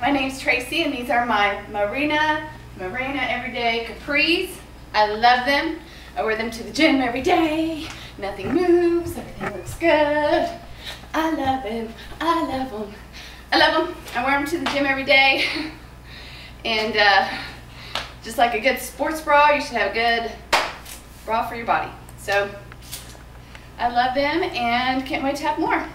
my name's Tracy and these are my Marena, Marena Everyday Capris. I love them. I wear them to the gym every day. Nothing moves, everything looks good. I love them, I love them. I love them. I wear them to the gym every day. And uh, just like a good sports bra, you should have a good bra for your body. So I love them and can't wait to have more.